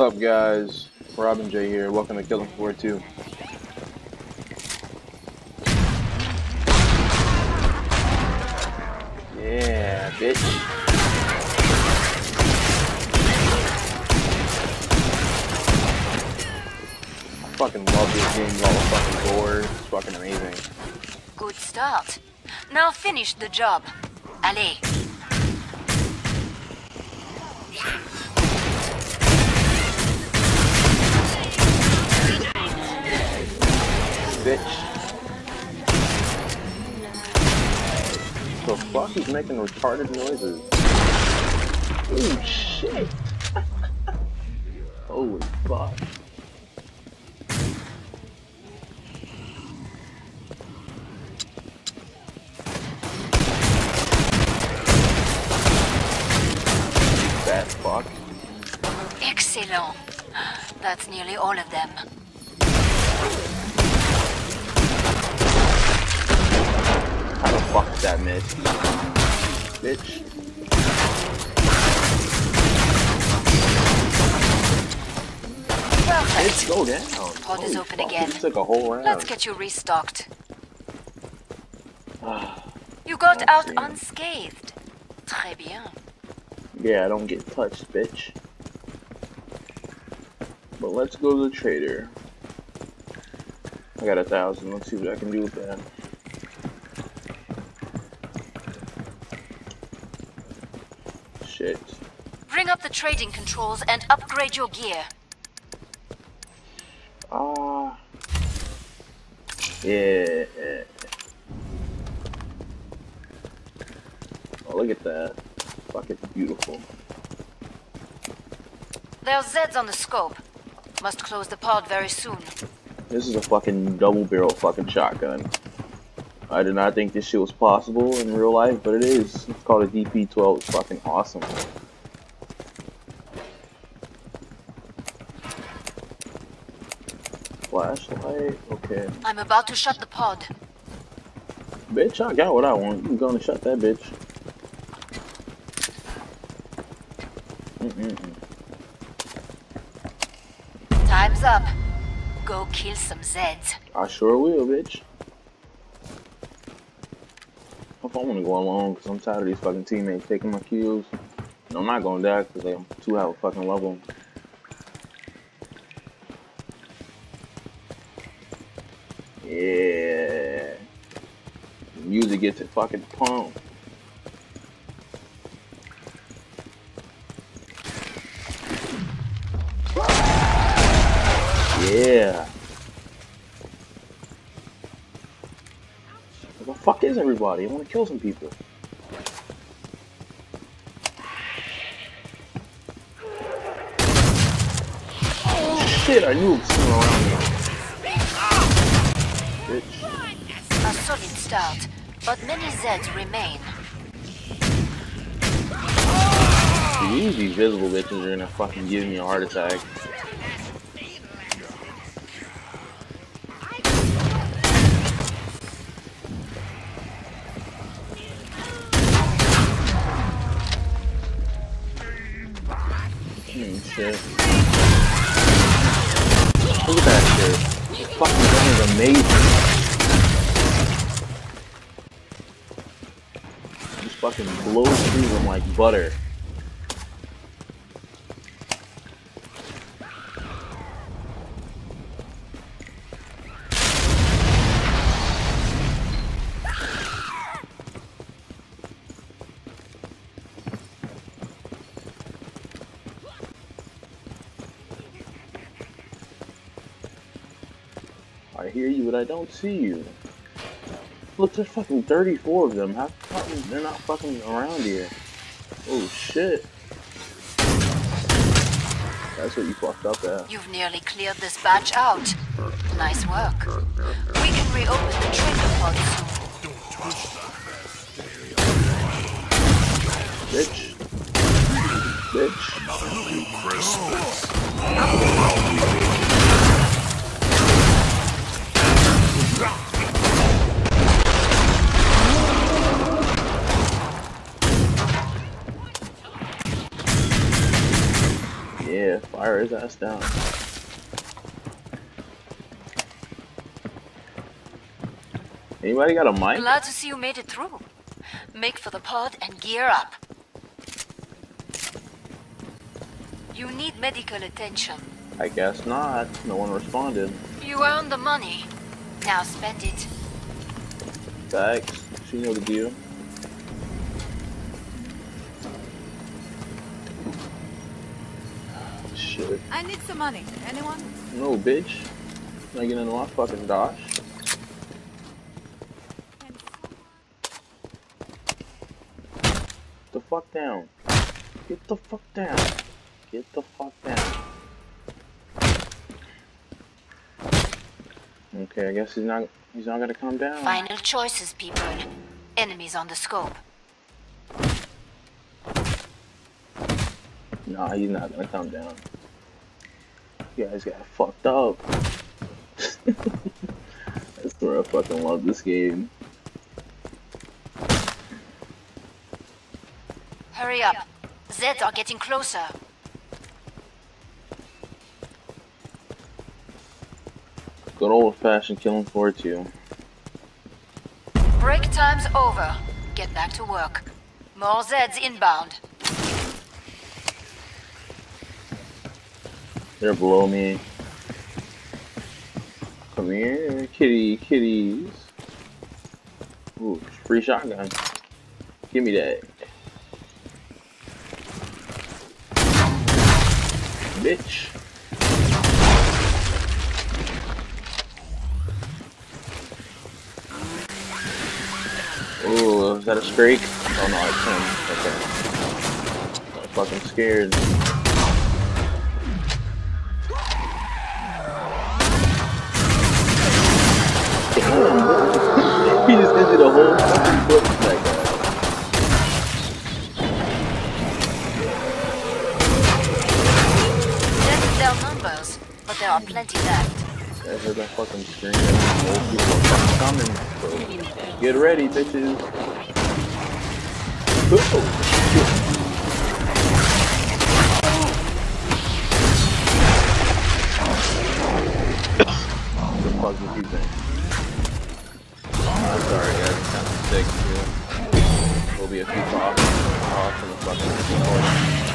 up, guys? Robin Jay here. Welcome to Killing Floor 2. Yeah, bitch. I fucking love this game. All the fucking gore. It's fucking amazing. Good start. Now finish the job. Allez. Bitch. The fuck is making retarded noises? Oh shit! Holy fuck. That fuck. Excellent. That's nearly all of them. How the fuck that miss? Bitch. Let's go down. Pod is open fuck, again. This took a whole round. Let's get you restocked. Ah, You got out see. unscathed. Très bien. yeah, I don't get touched, bitch. But let's go to the trader. I got a thousand. Let's see what I can do with that. Shit. Bring up the trading controls and upgrade your gear. Ah. yeah. Oh, look at that. Fucking beautiful. There's Zeds on the scope. Must close the pod very soon. This is a fucking double barrel fucking shotgun. I did not think this shit was possible in real life, but it is. It's called a DP-12. It's fucking awesome. Flashlight, okay. I'm about to shut the pod. Bitch, I got what I want. You can go and shut that bitch. Mm-mm-mm. Time's up. Go kill some Zeds. I sure will, bitch. Hope I want to go alone because I'm tired of these fucking teammates taking my kills. And I'm not gonna die because I'm too high of a fucking level. Gets it fucking pumped. Yeah. Where the fuck is everybody? I want to kill some people. Shit, I knew it was around me. Bitch. A solid start, but many Zeds remain. These invisible bitches are gonna fucking give me a heart attack. Shit. Look at that shit. This fucking gun is amazing. Fucking blows through them like butter. I hear you, but I don't see you. Look, there's fucking 34 of them. How fucking they're not fucking around here? Oh shit. That's what you fucked up at. You've nearly cleared this batch out. Nice work. We can reopen the trader pod soon. Bitch. Bitch. Yeah, fire his ass down. Anybody got a mic? Glad to see you made it through. Make for the pod and gear up. You need medical attention. I guess not. No one responded. You earned the money. Now spend it. Thanks. She know the deal. Shit. I need some money. Anyone? No, bitch. Not getting into my fucking dosh. Get the fuck down. Get the fuck down. Get the fuck down. Okay, I guess he's not he's not gonna come down. Final choices, people. Enemies on the scope. Nah, he's not gonna come down. You guys got fucked up. I swear I fucking love this game. Hurry up. Zeds are getting closer. Good old fashioned Killing Floor 2. Break time's over. Get back to work. More Zeds inbound. They're below me. Come here, kitty, kitties. Ooh, free shotgun. Give me that. Bitch. Ooh, is that a Scrake? Oh no, it's him. Okay. I'm fucking scared. Damn, he just a whole fucking book with that guy. Zeds their numbers, but there are plenty left. I heard that fucking scream. Old people are fucking coming. So get ready, bitches. Oh, shit. the fuck is he Sick too. We'll be a few off from the fucking.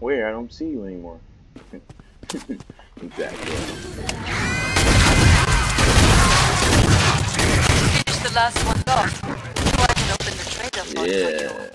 Where? I don't see you anymore. exactly. Finish the last one off. So I can open the trader pod for Yeah.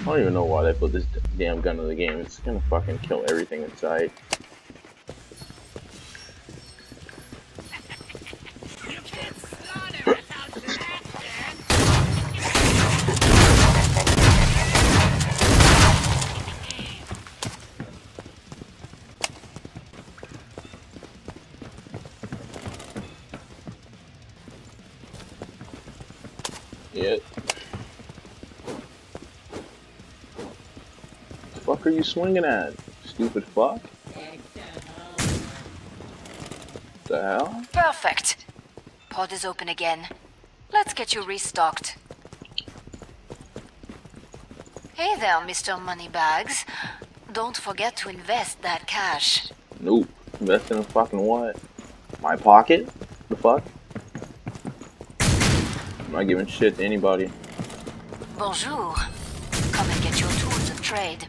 I don't even know why they put this damn gun in the game. It's gonna fucking kill everything in sight. Are you swinging at? Stupid fuck? The hell? Perfect. Pod is open again. Let's get you restocked. Hey there, Mr. Moneybags. Don't forget to invest that cash. Nope. Investing in fucking what? My pocket? The fuck? I'm not giving shit to anybody. Bonjour. Come and get your tools of trade.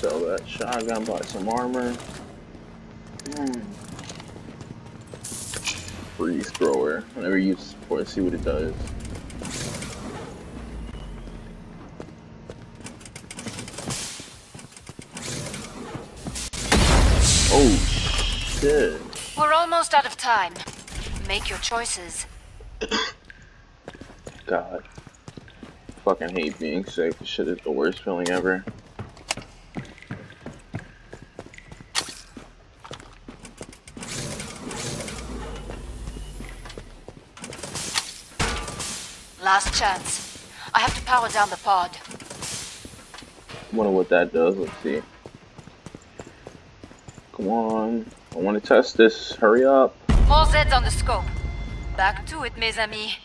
Sell that shotgun, buy some armor. Hmm. Freeze thrower. I never used it. See what it does. Oh shit. We're almost out of time. Make your choices. God. Fucking hate being sick. This shit is the worst feeling ever. Last chance. I have to power down the pod. Wonder what that does. Let's see. Come on. I want to test this. Hurry up. More Zeds on the scope. Back to it, mes amis.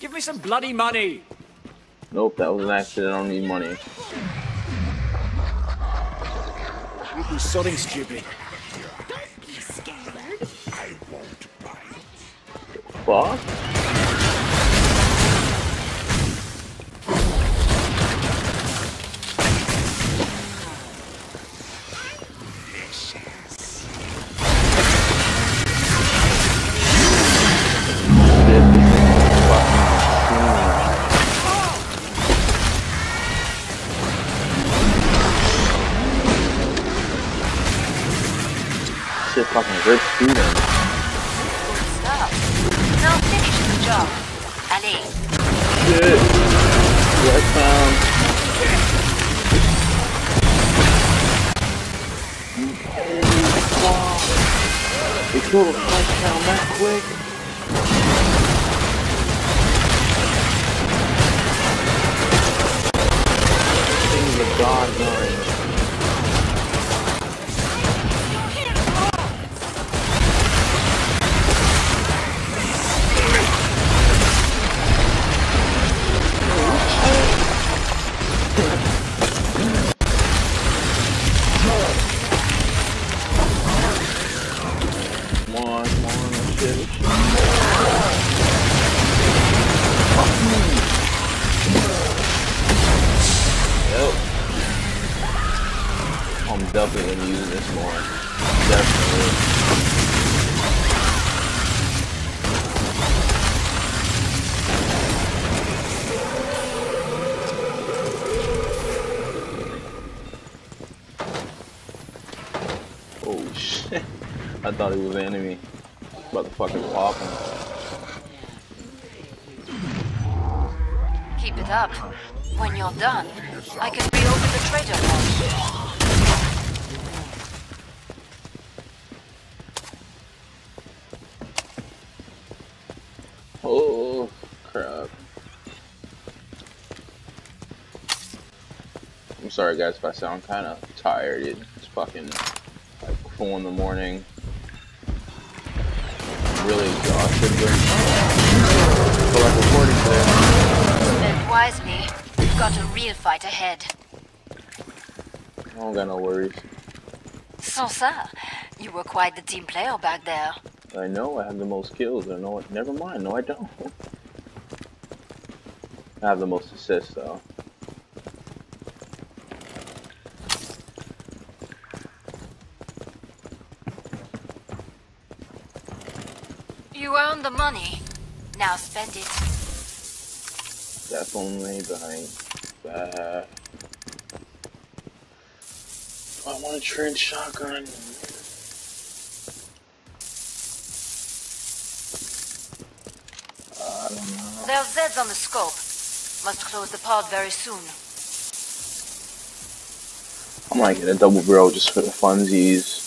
Give me some bloody money. Nope, that was an accident. I don't need money. You're sodding stupid. Fuck. Shit fucking rips through them. Stuff. Now finish the job. Allez. Shit. Right down. They killed a touchdown that quick. Things of God knowing. I thought he was an enemy. About to fucking pop him. Keep it up. When you're done, I can reopen the trader pod. Oh crap. I'm sorry guys if I sound kinda tired. It's fucking like four in the morning. Really exhausted, I feel like recording today. Spend wisely. We've got a real fight ahead. I don't got no worries. Sans ça, you were quite the team player back there. I know I have the most kills. I know what. Never mind. No, I don't. I have the most assists though. You earned the money. Now spend it. Definitely behind that. I want a trench shotgun. I don't know. There's Zeds on the scope. Must close the pod very soon. I might get a double barrel just for the funsies.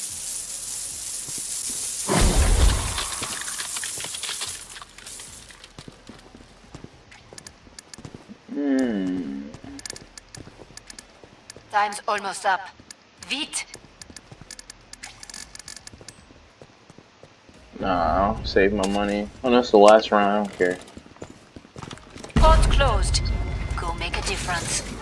Time's almost up. Vite! Nah, I'll save my money. Oh, that's the last round. I don't care. Pod closed. Go make a difference.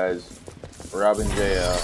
Guys. Robin Jay. Uh,